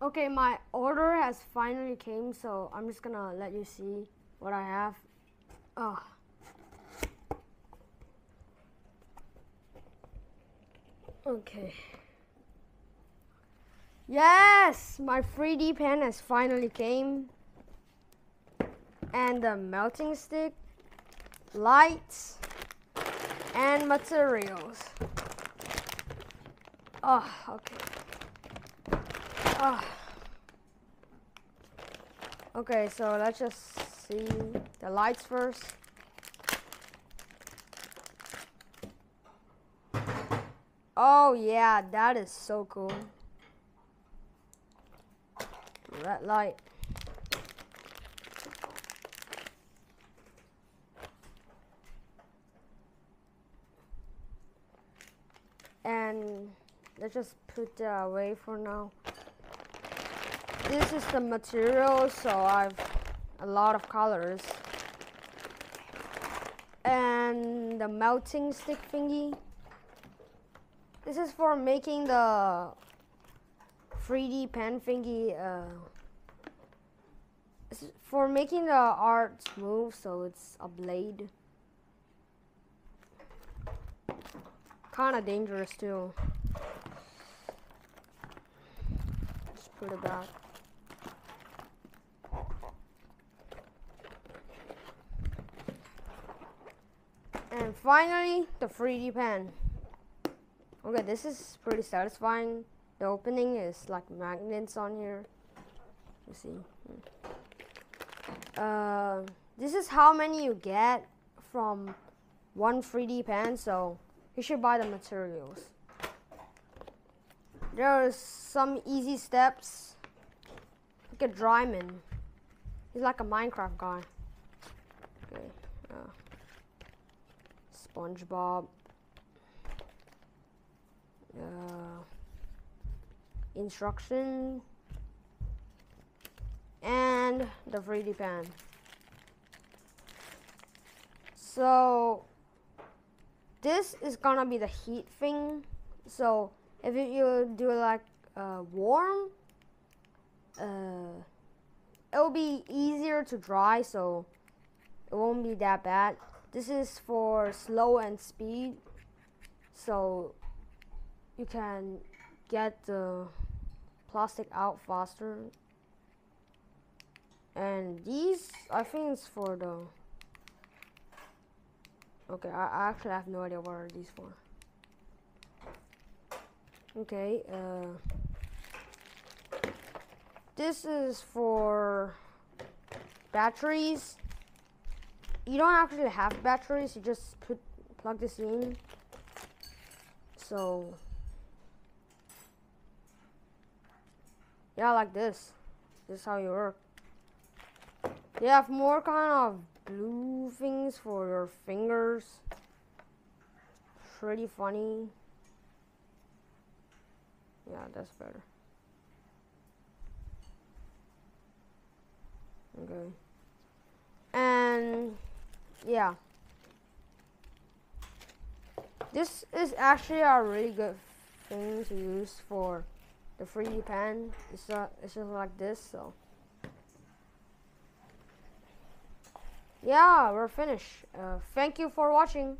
Okay, my order has finally came, so I'm just gonna let you see what I have. Oh. Okay. Yes, my 3D pen has finally came. And the melting stick, lights, and materials. Oh, okay. Oh. Okay, so let's just see the lights first. Oh yeah, that is so cool. Red light. And let's just put that away for now. This is the material, so I've a lot of colors. And the melting stick thingy. This is for making the 3D pen thingy. Uh, for making the art move, so it's a blade. Kind of dangerous too. Just put it back. And finally, the 3D pen. Okay, this is pretty satisfying. The opening is like magnets on here. You see. Uh, this is how many you get from one 3D pen, so you should buy the materials. There are some easy steps. Look at Dryman. He's like a Minecraft guy. Okay. Uh, SpongeBob uh, instruction and the 3D pen. So this is gonna be the heat thing. So if you do like uh, warm, uh, it will be easier to dry, so it won't be that bad. This is for slow and speed, so you can get the plastic out faster. And these, I think it's for the... Okay, I, I actually have no idea what are these for. Okay, uh... This is for batteries. You don't actually have batteries, you just put plug this in. So Yeah, like this. This is how you work. You have more kind of blue things for your fingers. Pretty funny. Yeah, that's better. Okay. And yeah. This is actually a really good thing to use for the 3D pen. It's not. It's just like this. So yeah, we're finished. Uh, thank you for watching.